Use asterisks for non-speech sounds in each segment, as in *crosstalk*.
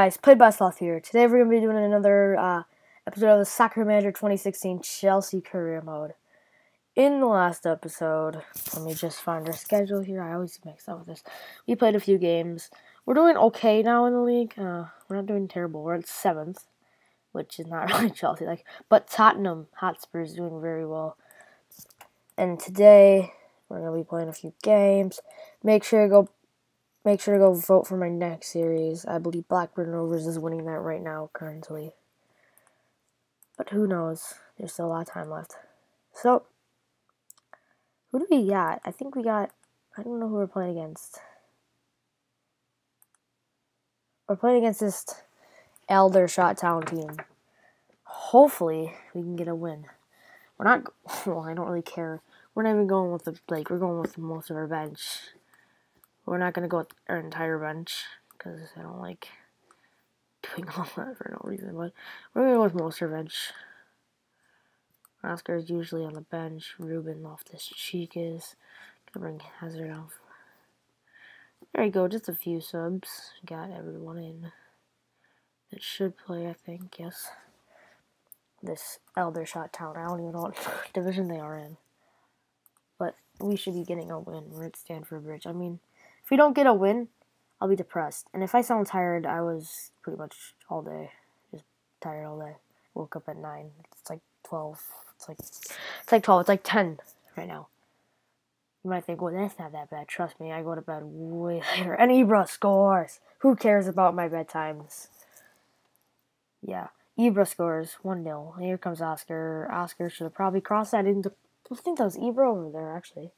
guys, played by Sloth here. Today we're going to be doing another uh, episode of the Soccer Manager 2016 Chelsea Career Mode. In the last episode, let me just find our schedule here. I always mix up with this. We played a few games. We're doing okay now in the league. Uh, we're not doing terrible. We're at seventh, which is not *laughs* really Chelsea like. But Tottenham Hotspur is doing very well. And today we're gonna be playing a few games. Make sure to go make sure to go vote for my next series. I believe Blackburn Rovers is winning that right now currently. But who knows? There's still a lot of time left. So, who do we got? I think we got. I don't know who we're playing against. We're playing against this Aldershot Town team. Hopefully, we can get a win. We're not. *laughs* Well, I don't really care. We're not even going with the like. We're going with most of our bench. We're not gonna go with our entire bench because I don't like doing *laughs* all that for no reason. But we're gonna go with most of our bench. Oscar is usually on the bench. Ruben Loftus Cheek is gonna bring Hazard off. There you go, just a few subs. Got everyone in. It should play, I think, yes. This Aldershot Town. I don't even know what *laughs* division they are in. But we should be getting a win. We're at Stamford Bridge. I mean, if we don't get a win, I'll be depressed. And if I sound tired, I was pretty much all day. Just tired all day. Woke up at 9. It's like 12. It's like, it's like 12. It's like 10 right now. You might think, well, that's not that bad. Trust me, I go to bed way *laughs* later. And Ibra scores. Who cares about my bedtimes? Yeah. Ibra scores 1 0. Here comes Oscar. Oscar should have probably crossed that into. I think that was Ibra over there, actually.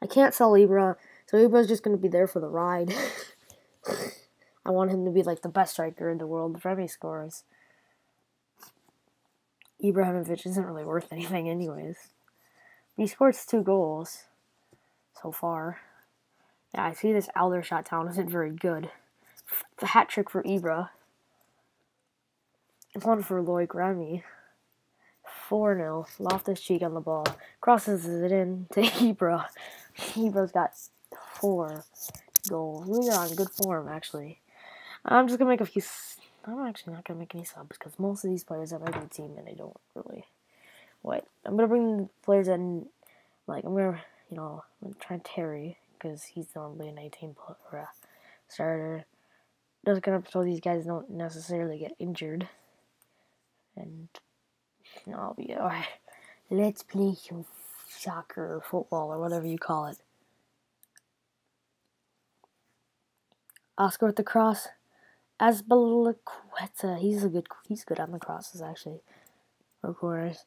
I can't sell Ibra. So Ibra's just going to be there for the ride. *laughs* I want him to be like the best striker in the world if Remy scores. Ibrahimovic isn't really worth *laughs* anything anyways. He scores two goals so far. Yeah, I see this Aldershot town isn't very good. The hat trick for Ibra. It's one for Loic Remy. 4 0. Loftus Cheek on the ball. Crosses it in to *laughs* Ibra. Ibra's got four goals. We are on good form, actually. I'm just gonna make a few. I'm actually not gonna make any subs because most of these players have a good team and I don't really. Wait, I'm gonna bring players in. Like I'm gonna, you know, I'm gonna try Terry because he's normally an 18 player, starter. Just gonna so these guys don't necessarily get injured. And I'll be alright. Let's play some soccer or football or whatever you call it. Oscar with the cross. Azpilicueta. He's a good. He's good on the crosses actually. Of course.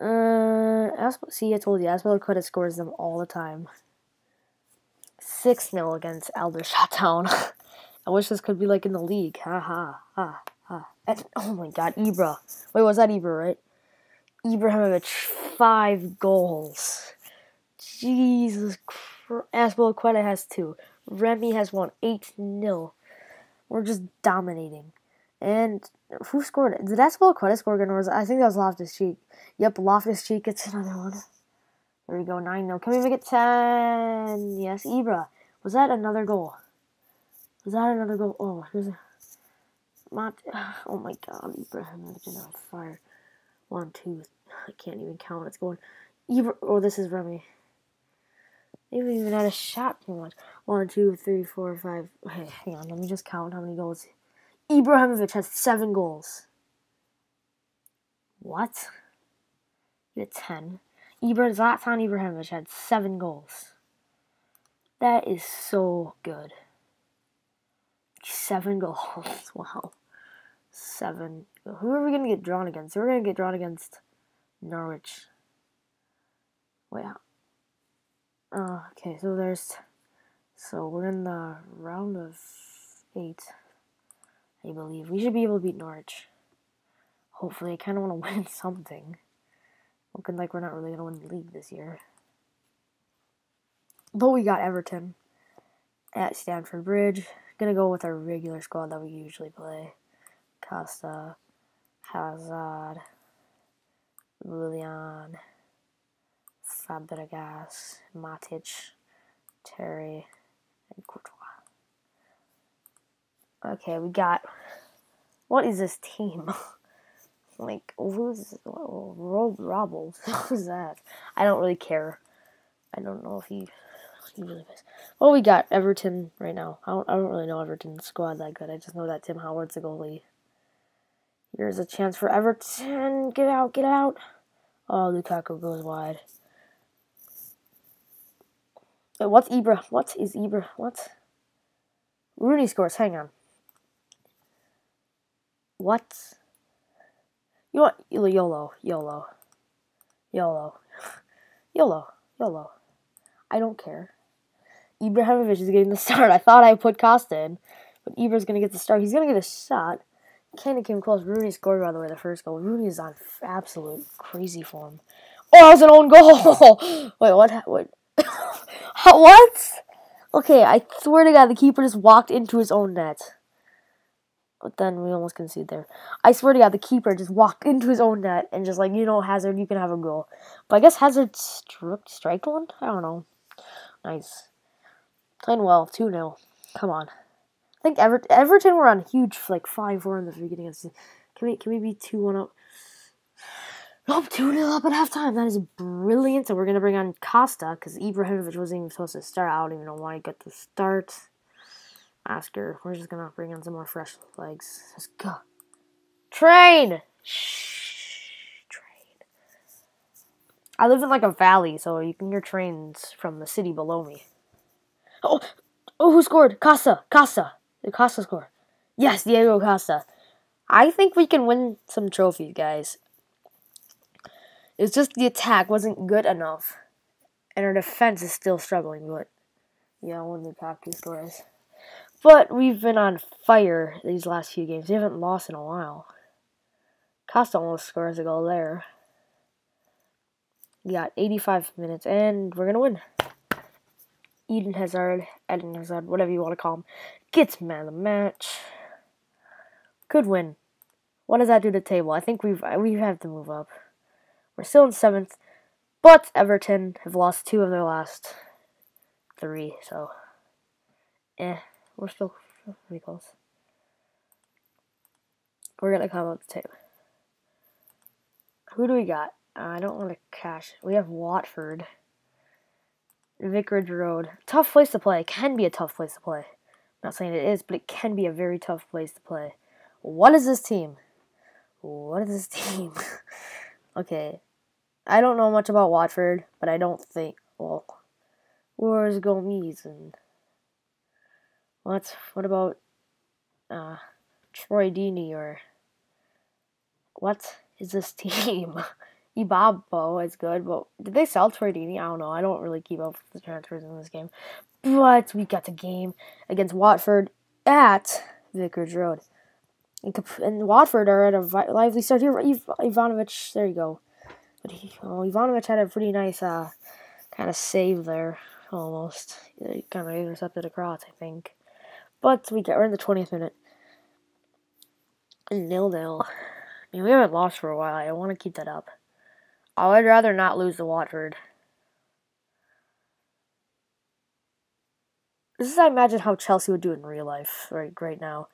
Uh, Asp- see, I told you, Azpilicueta scores them all the time. Six 0 against Aldershot Town. *laughs* I wish this could be like in the league. Ha ha ha ha. And, oh my God, Ibra. Wait, was that Ibra right? Ibrahimovic, five goals. Jesus Christ. Azpilicueta has two. Remy has won 8 0. We're just dominating. And who scored it? Did Azpilicueta score again? Or was, I think that was Loftus Cheek. Yep, Loftus Cheek gets another one. There we go, 9 0. Can we make it 10? Yes, Ibra. Was that another goal? Was that another goal? Oh, here's a. Mont- *sighs* oh my god, Ibrahimovic is on fire. One, two. I can't even count. It's going. Ibra. Oh, this is Remy. Haven't even had a shot too much. One, two, three, four, five. Hey, hang on. Let me just count how many goals. Ibrahimovic has seven goals. What? He had ten. Ibra Zlatan Ibrahimovic had seven goals. That is so good. Seven *laughs* goals. Wow. Seven. Who are we gonna get drawn against? We're gonna get drawn against Norwich. Wait, uh, okay, so there's, so we're in the round of eight, I believe. We should be able to beat Norwich. Hopefully, I kind of want to *laughs* win something. Looking like we're not really going to win the league this year. But we got Everton at Stamford Bridge. Gonna go with our regular squad that we usually play. Costa, Hazard, Willian, Fabregas, Matic, Terry, and Courtois. Okay, we got. What is this team? *laughs* like, who's Rob Robbles? Who's *laughs* that? I don't really care. I don't know if he really. Well, we got Everton right now. I don't I don't really know Everton's squad that good. I just know that Tim Howard's the goalie. Here's a chance for Everton. Get out, get out. Oh, Lukaku goes wide. Wait, what's Ibra? What is Ibra? What? Rooney scores. Hang on. What? You want YOLO, YOLO, YOLO, YOLO, *laughs* YOLO. I don't care. Ibrahimovic is getting the *laughs* start. I thought I put Costa in, but Ibra's gonna get the start. He's gonna get a shot. Kenny came close. Rooney scored, by the way, the first goal. Rooney is on absolute crazy form. Oh, that was an own goal! *laughs* Wait, what? What? *laughs* what? Okay, I swear to God, the keeper just walked into his own net. But then we almost conceded there. I swear to God, the keeper just walked into his own net and just like, you know, Hazard, you can have a goal. But I guess Hazard struck, strike one? I don't know. Nice. Playing well, 2 0. Come on. I think Ever- Everton were on huge, like 5 4 in the beginning of the season. Can we, can we be 2 1 up? Nope, 2 0 up at halftime. That is brilliant. So we're going to bring on Costa because Ibrahimovic wasn't even supposed to start. I don't even know why he got the start. Oscar, we're just going to bring on some more fresh legs. Let's go. Train! Shh. Train. I live in like a valley, so you can hear trains from the city below me. Oh, oh, who scored? Costa, Costa. Did Costa score? Yes, Diego Costa. I think we can win some trophies, guys. It's just the attack wasn't good enough, and our defense is still struggling. But yeah, when the top two scores. But we've been on fire these last few games. We haven't lost in a while. Costa almost scores a goal there. We got 85 minutes, and we're gonna win. Eden Hazard, Eden Hazard, whatever you want to call him, gets man of the match. Good win. What does that do to the table? I think we've we have to move up. We're still in seventh, but Everton have lost two of their last three, so eh, we're still pretty close. We're gonna come up the table. Who do we got? I don't want to cash. We have Watford. Vicarage Road. Tough place to play. Can be a tough place to play. I'm not saying it is, but it can be a very tough place to play. What is this team? What is this *laughs* team? okay. I don't know much about Watford, but I don't think well where's Gomez and what what about uh Troy Deeney or what is this *laughs* team? Ighalo is good, but did they sell Troy Deeney? I don't know. I don't really keep up with the transfers in this game. But we got the game against Watford at Vicarage Road. And, and Watford are at a lively start here. Iv- Ivanovic, there you go. But he, oh, Ivanovic had a pretty nice uh, kind of save there, almost. He kind of intercepted a cross, I think. But we get we're in the 20th minute. Nil nil. I mean, we haven't lost for a while. I want to keep that up. I would rather not lose to Watford. This is, I imagine, how Chelsea would do it in real life right right now.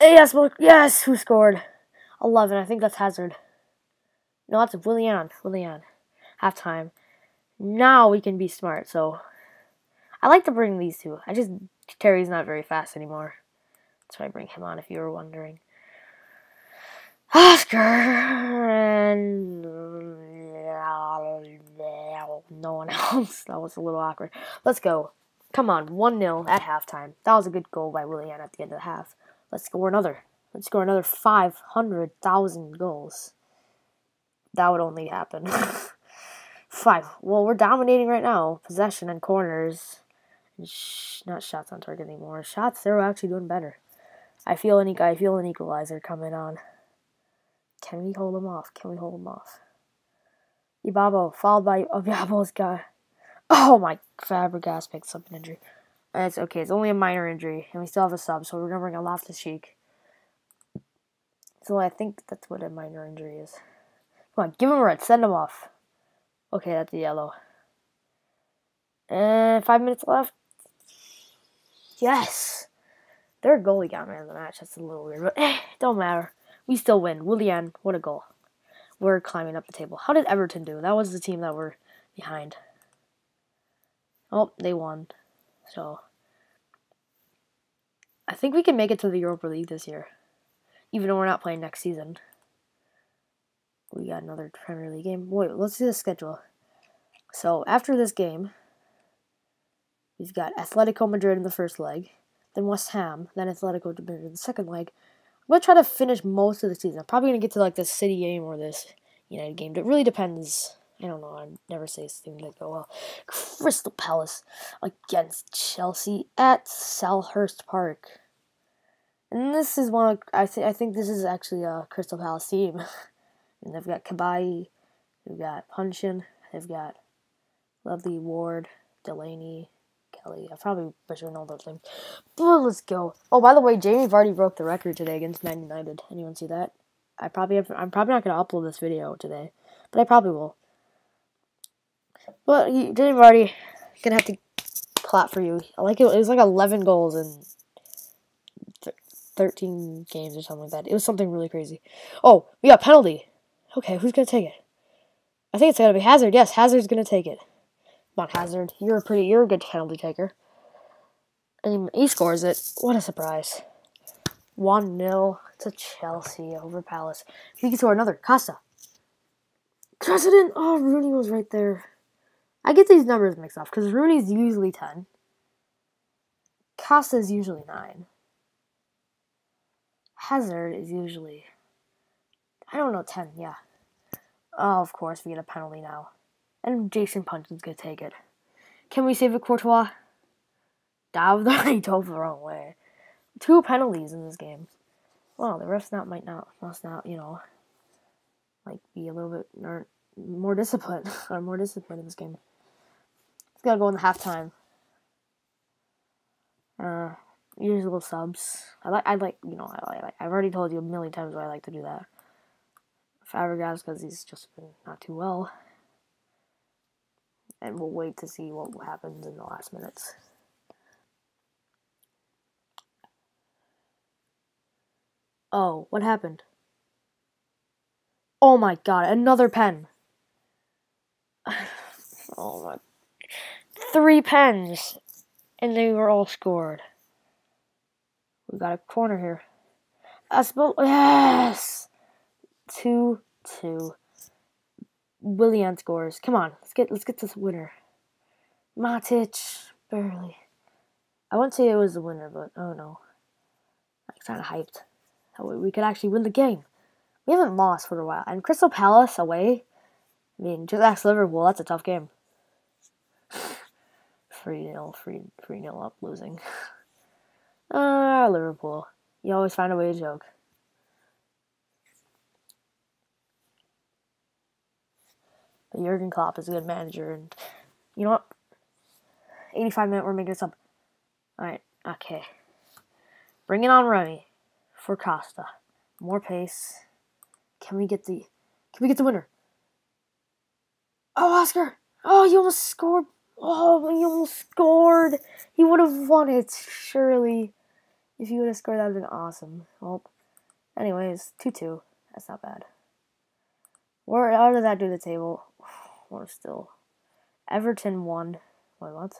Yes, yes, who scored? 11, I think that's Hazard. No, that's Willian. Willian. Halftime. Now we can be smart, so... I like to bring these two. I just... Terry's not very fast anymore. That's why I bring him on, if you were wondering. Oscar and no one else. *laughs* That was a little awkward. Let's go. Come on, 1 0 at halftime. That was a good goal by Willian at the end of the half. Let's score another. Let's score another 500,000 goals. That would only happen. *laughs* Five. Well, we're dominating right now. Possession and corners. Sh- not shots on target anymore. Shots, they're actually doing better. I feel any I feel an equalizer coming on. Can we hold him off? Can we hold him off? Ighalo, followed by *laughs* Ighalo's guy. Oh my, Fabregas picks up an injury. It's okay, it's only a minor injury, and we still have a sub, so we're gonna bring a Loftus Cheek. So I think that's what a minor injury is. Come on, give him a red, send him off. Okay, that's a yellow. And five minutes left. Yes! Their goalie got man of the match. That's a little weird, but eh, don't matter. We still win. Willian, what a goal. We're climbing up the table. How did Everton do? That was the team that were behind. Oh, they won. So, I think we can make it to the Europa League this year. Even though we're not playing next season. We got another Premier League game. Wait, let's see the schedule. So, after this game, we've got Atletico Madrid in the first leg then West Ham, then Atletico Madrid in the second leg. I'm gonna try to finish most of the season. I'm probably gonna get to like this City game or this United game. It really depends. I don't know. I never say things like go well. Crystal Palace against Chelsea at Selhurst Park, and this is one. Of, I I think this is actually a Crystal Palace team. *laughs* and they've got Cabaye, they've got Puncheon, they've got Lovely Ward, Delaney, Kelly. I probably butchered all those names. But let's go. Oh, by the way, Jamie Vardy broke the record today against Man United. Anyone see that? I probably have, I'm probably not gonna upload this video today, but I probably will. But Jamie Vardy gonna have to clap for you. I like it. It was like 11 goals in th 13 games or something like that. It was something really crazy. Oh, we got penalty. Okay, who's gonna take it? I think it's gonna be Hazard. Yes, Hazard's gonna take it. Not Hazard. You're a pretty. You're a good penalty taker. And he scores it. What a surprise! One 0 to Chelsea over Palace. He can score another. Costa. President. Oh, Rooney was right there. I get these numbers mixed up because Rooney's usually ten. Costa is usually nine. Hazard is usually. I don't know, ten. Yeah. Oh, of course we get a penalty now. And Jason Puncheon's going to take it. Can we save it, Courtois? Was already dove the wrong way. Two penalties in this game. Well, the refs not might not must not you know, like be a little bit more, more disciplined *laughs* or more disciplined in this game. It's gonna go in the halftime. Uh, usual subs. I like I like you know I like I've already told you a million times why I like to do that. Fabregas because he's just been not too well and we'll wait to see what happens in the last minutes. Oh, what happened? Oh my god, another pen. *sighs* oh my. Three pens. And they were all scored. We got a corner here. Asbel. Yes! 2 2. Willian scores. Come on, let's get let's get this winner. Matic barely. I wouldn't say it was the winner, but oh no, I'm kind of hyped. That way we could actually win the game. We haven't lost for a while, and Crystal Palace away. I mean, just ask Liverpool. That's a tough game. *sighs* Three nil, three three nil up, losing. *laughs* Ah, uh, Liverpool. You always find a way to joke. Jurgen Klopp is a good manager, and you know what? 85 minute, we're making this up. Alright, okay. Bring it on Remy for Costa. More pace. Can we get the can we get the winner? Oh Oscar! Oh you almost scored Oh you almost scored! He would have won it, surely. If you would have scored that would have been awesome. Well anyways, 2 2. That's not bad. Where how does that do the table? We're still. Everton won. Wait, what?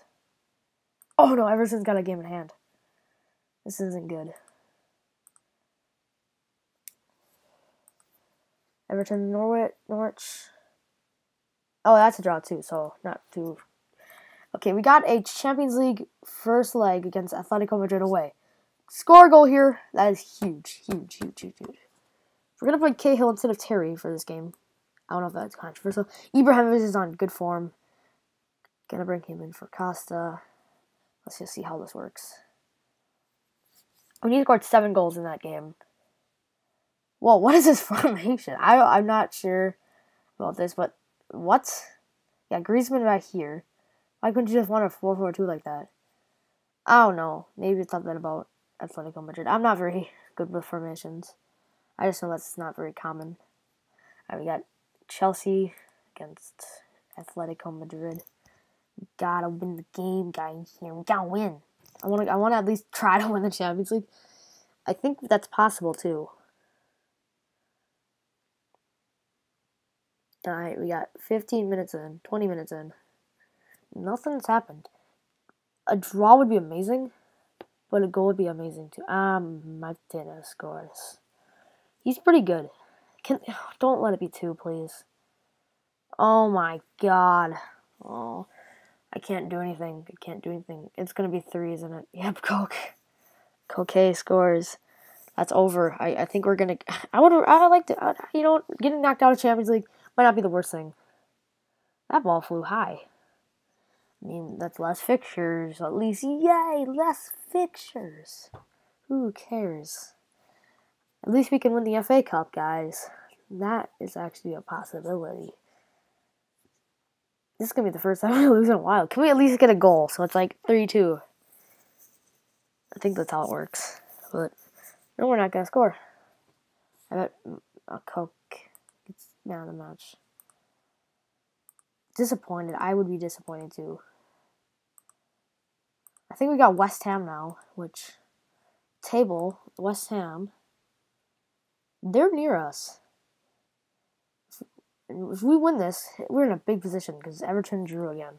Oh no, Everton's got a game in hand. This isn't good. Everton, Norwich, Norwich. Oh, that's a draw too, so not too. Okay, we got a Champions League first leg against Atletico Madrid away. Score goal here. That is huge, huge, huge, huge, huge. We're gonna play Cahill instead of Terry for this game. I don't know if that's controversial. Ibrahimovic is on good form. Gonna bring him in for Costa. Let's just see how this works. We need to score seven goals in that game. Well, what is this *laughs* formation? I I'm not sure about this, but what? Yeah, Griezmann back here. Why couldn't you just want a 4-4-2 like that? I don't know. Maybe it's something about Atletico Madrid. I'm not very *laughs* good with formations. I just know that's not very common. Right, we got Chelsea against Atletico Madrid. gotta win the game, guys. Here we gotta win. I want to. I want to at least try to *laughs* win the Champions League. I think that's possible too. All right, we got 15 minutes in, 20 minutes in. Nothing's happened. A draw would be amazing, but a goal would be amazing too. Um, Martinez scores. He's pretty good. Can *sighs* don't let it be two, please. Oh my god. Oh, I can't do anything. I can't do anything. It's gonna be three, isn't it? *laughs* Yep, Koke. Koke scores. That's over. I, I think we're gonna. *sighs* I would. I like to. You know, getting knocked out of Champions League might not be the worst thing. That ball flew high. I mean, that's less fixtures. At least, yay, less fixtures. Who cares? At least we can win the FA Cup, guys. That is actually a possibility. This is gonna be the first *laughs* time we lose in a while. Can we at least get a goal? So it's like three two. I think that's how it works. But no, we're not gonna score. I bet mm, a Koke gets of the match. Disappointed. I would be disappointed too. I think we got West Ham now, which table West Ham. They're near us. If we win this, we're in a big position because Everton drew again.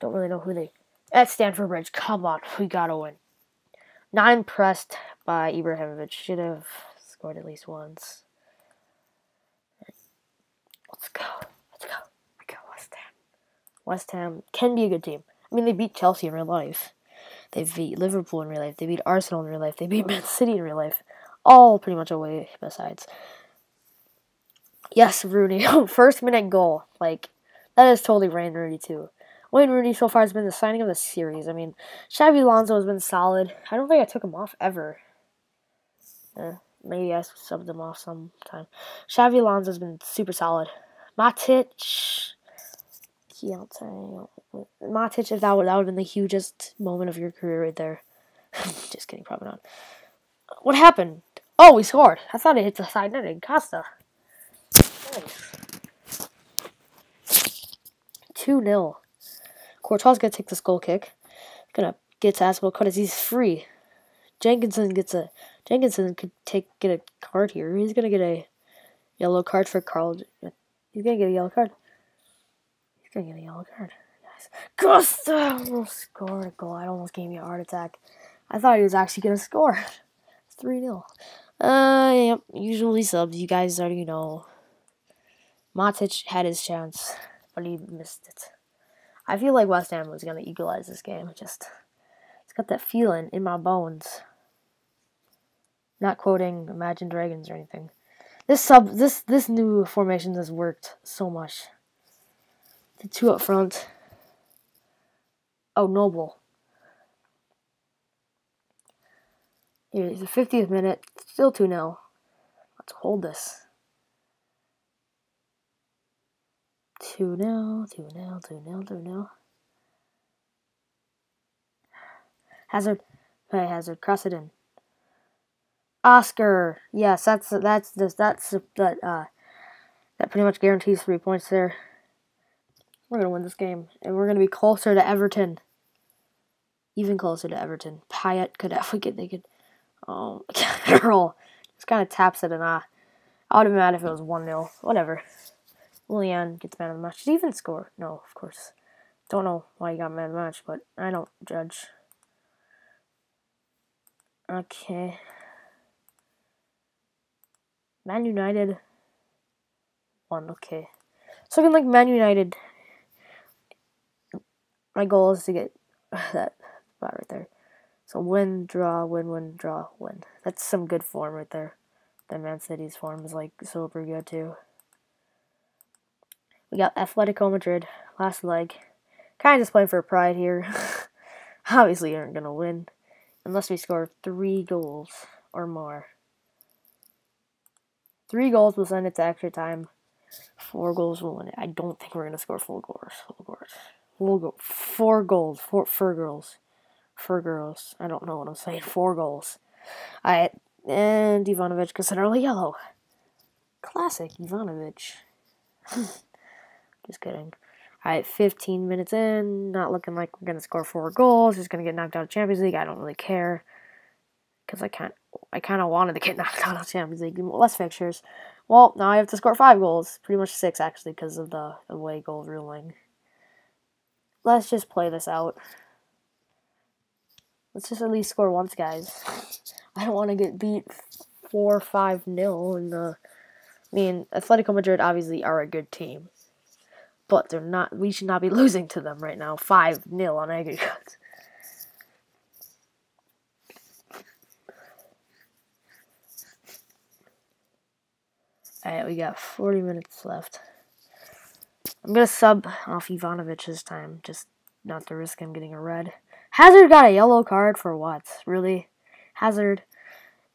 Don't really know who they. At Stamford Bridge, come on, we gotta win. Not impressed by Ibrahimovic. Should have scored at least once. Let's go. Let's go. We got West Ham. West Ham can be a good team. I mean, they beat Chelsea in real life. They beat Liverpool in real life. They beat Arsenal in real life. They beat Man City in real life. All pretty much away besides. Yes, Rooney. *laughs* First minute goal. Like, that is totally Wayne Rooney, too. Wayne Rooney so far has been the signing of the series. I mean, Xabi Alonso has been solid. I don't think I took him off ever. Eh, maybe I subbed him off sometime. Xabi Alonso has been super solid. Matic. Matic, if that would, that would have been the hugest moment of your career right there. *laughs* Just kidding, probably not. What happened? Oh, we scored. I thought it hit the side net. Costa. 2 0. Courtois gonna take this goal kick. Gonna get to Azpilicueta. He's free. Jenkinson gets a Jenkinson could take get a card here. He's gonna get a yellow card for Carl. He's gonna get a yellow card. He's gonna get a yellow card. Guys, Costa almost scored a goal. I almost gave me a heart attack. I thought he was actually gonna score. *laughs* Three 0 Uh, yep. Usually subs. You guys already know. Matic had his chance, but he missed it. I feel like West Ham was gonna equalize this game. Just, it's got that feeling in my bones. Not quoting Imagine Dragons or anything. This sub, this this new formation has worked so much. The two up front. Oh, Noble. Here's the 50th minute. Still 2 0. Let's hold this. 2 0, 2 0, 2 0, 2 0. Hazard. Hey, Hazard. Cross it in. Oscar. Yes, that's that's that's that uh that pretty much guarantees three points there. We're gonna win this game, and we're gonna be closer to Everton. Even closer to Everton. Payet could have *laughs* we could they could oh *laughs* girl. Just kinda taps it and uh I would have been mad if it was one 0 Whatever. Willian gets man of the match. Did he even score? No, of course. Don't know why he got man of the match, but I don't judge. Okay. Man United one. Okay. So I can like Man United. My goal is to get *laughs* that spot right there. So win, draw, win, win, draw, win. That's some good form right there. The Man City's form is like super good too. We got Atletico Madrid, last leg. Kind of just playing for pride here. *laughs* Obviously, aren't going to win unless we score three goals or more. Three goals will send it to extra time. Four goals will win it. I don't think we're going to score full goals. Full goals. Full go- four goals. Four, four girls. Four girls. I don't know what I'm saying. *laughs* Four goals. Alright. And Ivanovic early yellow. Classic Ivanovic. *laughs* Just kidding. Alright, 15 minutes in, not looking like we're to score four goals, just to get knocked out of Champions League. I don't really care because I can't. I kind of wanted to get *laughs* knocked out of Champions League, less fixtures. Well, now I have to score five goals, pretty much six actually, because of the away goal ruling. Let's just play this out. Let's just at least score once, guys. I don't want to get beat four five nil in the. I mean, Atletico Madrid obviously are a good team, but they're not. We should not be *laughs* losing to them right now, five nil on aggregate. Alright, we got 40 minutes left. I'm going to sub off Ivanovic this time, just not to risk him getting a red. Hazard got a yellow card for what? Really? Hazard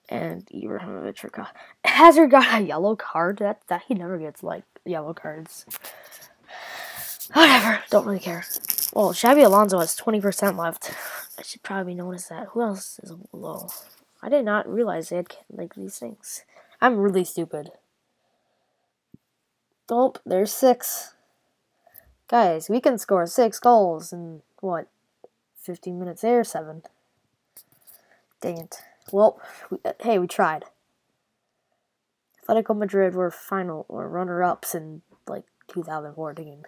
and Ibrahimovic cost. Hazard got a yellow card? That, that he never gets, like, yellow cards. Whatever, don't really care. Well, Xabi Alonso has 20% left. I should probably notice that. Who else is low? I did not realize they had, like, these things. I'm really stupid. Nope, there's six. Guys, we can score six goals in, what, 15 minutes there? Seven. Dang it. Well, we, uh, hey, we tried. Atletico Madrid were final or runner-ups in, like, 2014.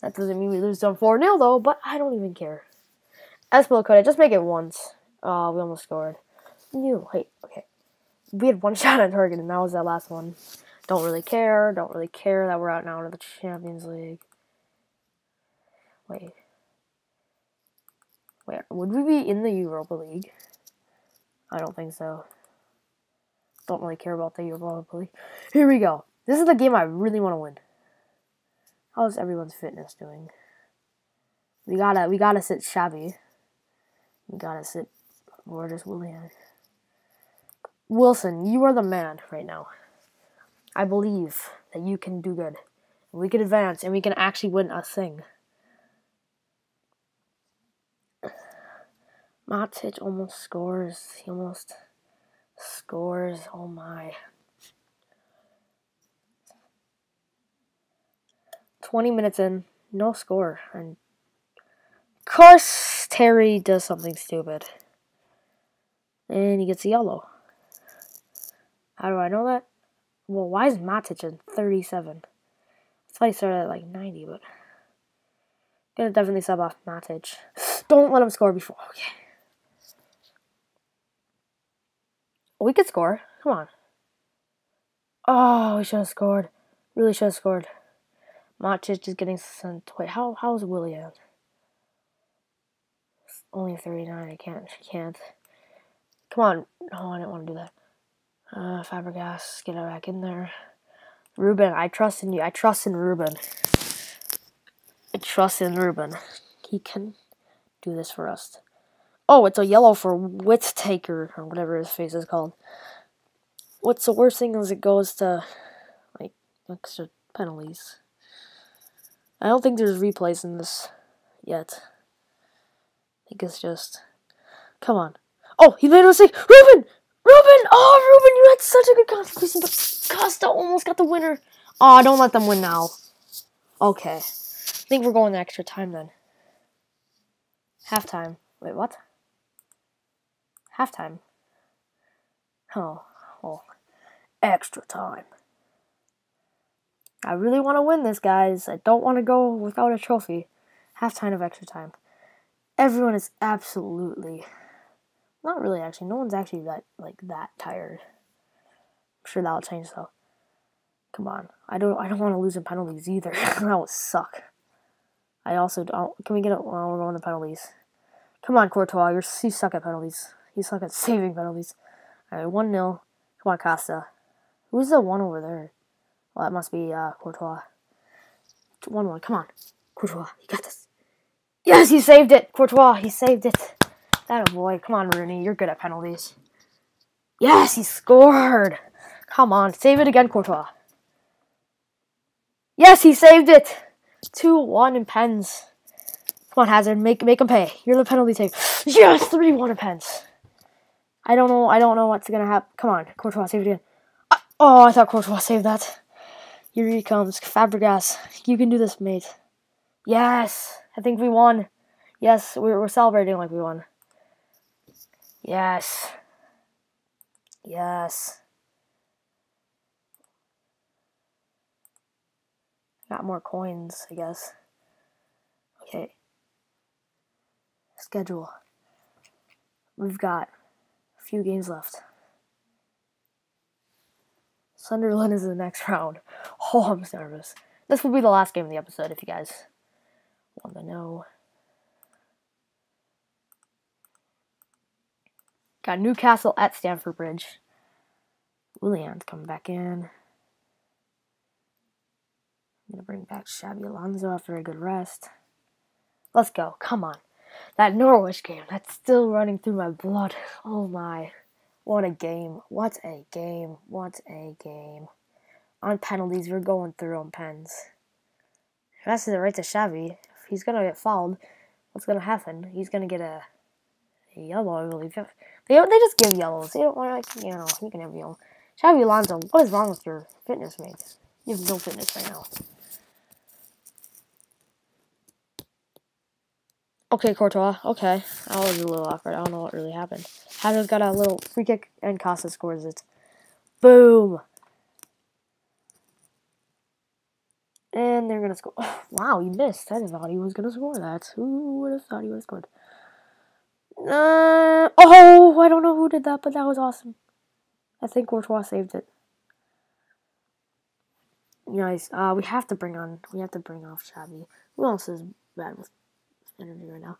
That doesn't mean we lose them 4 0 though, but I don't even care. Azpilicueta, just make it once. Oh, we almost scored. You, wait, okay. We had one *laughs* shot on target, and that was that last one. Don't really care. Don't really care that we're out now to the Champions League. Wait. Where? Would we be in the Europa League? I don't think so. Don't really care about the Europa League. Here we go. This is the game I really want to win. How's everyone's fitness doing? We gotta, we gotta sit Xabi. We gotta sit. Where does Willian? Wilson, you are the man right now. I believe that you can do good. We can advance and we can actually win a thing. Matic almost scores. He almost scores. Oh my. 20 minutes in, no score. And of course, Terry does something stupid. And he gets a yellow. How do I know that? Well, why is Matic in 37? I thought he started at like 90, but. Gonna definitely sub off Matic. Don't let him score before. Okay. We could score. Come on. Oh, we should have scored. Really should have scored. Matic is getting sent. Wait, how how's Willian? Only 39. I can't. I can't. Come on. No, I didn't want to do that. Uh, Fabregas, get it back in there. Ruben, I trust in you. I trust in Ruben. I trust in Ruben. He can do this for us. Oh, it's a yellow for Whittaker, or whatever his face is called. What's the worst thing is it goes to, like, extra penalties. I don't think there's replays in this yet. I think it's just... Come on. Oh, he made a mistake! Ruben! Ruben! Oh, Ruben, you had such a good contribution, but Costa almost got the winner. Oh, don't let them win now. Okay. I think we're going to extra time then. Halftime. Wait, what? Halftime. Oh, oh. Extra time. I really want to win this, guys. I don't want to go without a trophy. Halftime of extra time. Everyone is absolutely not really actually. No one's actually that like that tired. I'm sure that'll change though. Come on. I don't I don't want to lose in penalties either. *laughs* that would suck. I also don't can we get it well, we're going to penalties. Come on, Courtois, you're you suck at penalties. You suck at saving penalties. Alright, one 0 Come on, Costa. Who's the one over there? Well that must be uh Courtois. One one, come on. Courtois, you got this. Yes, he saved it! Courtois, he saved it. That a boy. Come on, Rooney. You're good at penalties. Yes, he scored. Come on. Save it again, Courtois. Yes, he saved it. 2-1 in pens. Come on, Hazard. Make make him pay. You're the penalty taker. Yes, 3-1 in pens. I don't know. I don't know what's to happen. Come on. Courtois, save it again. Oh, I thought Courtois saved that. Here he comes. Fabregas. You can do this, mate. Yes, I think we won. Yes, we're, we're celebrating like we won. Yes. Yes. Got more coins, I guess. Okay. Schedule. We've got few games left. Sunderland is the next *laughs* round. Oh, I'm nervous. This will be the last game of the episode if you guys want to know. Got Newcastle at Stamford Bridge. Willian's coming back in. I'm going to bring back Xabi Alonso after a good rest. Let's go. Come on. That Norwich game, that's still running through my blood. Oh my. What a game. What a game. What a game. On penalties, we're going through on pens. Passes it right to Xabi. If he's going to get fouled, what's going to happen? He's going to get a, yellow, I believe. They, they just give yellows. They don't want to, you know, he can have yellow. Xabi Alonso, what is wrong with your fitness, mate? You have no fitness right now. Okay, Courtois. Okay. I was a little awkward. I don't know what really happened. Hazard's got a little free kick, and Costa scores it. Boom! And they're going to score. Oh, *sighs* wow, he missed. I didn't thought he was going to score that. Who would have thought he would have scored? Uh, oh, I don't know who did that, but that was awesome. I think Courtois saved it. Nice. Uh, we have to bring on. We have to bring off Xabi. Who else is bad with energy right now?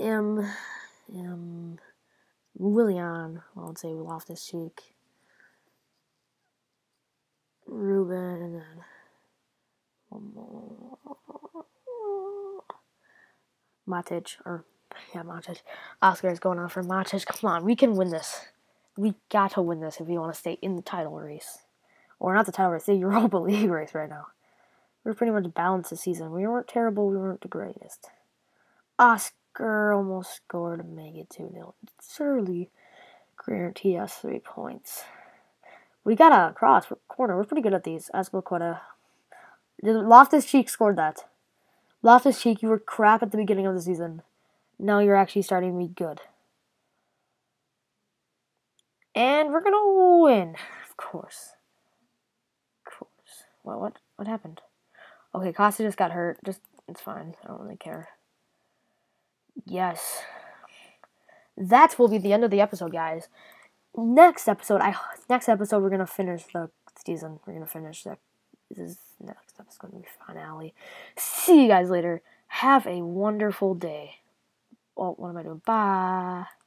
Um, um, Willian. I would say Loftus Cheek. Ruben, and then Matic, or yeah, Matic. Oscar is going on for Matic. Come on, we can win this. We got to win this if we want to stay in the title race, or not the title race, the *laughs* Europa League race right now. We're pretty much balanced this season. We weren't terrible. We weren't the greatest. Oscar almost scored to make it 2 0. Surely guarantee us three points. We got a cross corner. We're pretty good at these. Azpilicueta. Loftus Cheek scored that. Loftus Cheek, you were crap at the beginning of the season. Now you're actually starting to be good. And we're gonna win, of course. Of course. What what what happened? Okay, Costa just got hurt. Just it's fine. I don't really care. Yes. That will be the end of the episode, guys next episode, I next episode we're gonna finish the season. We're gonna finish the this is next episode gonna be finale. See you guys later. Have a wonderful day. Well, what am I doing? Bye.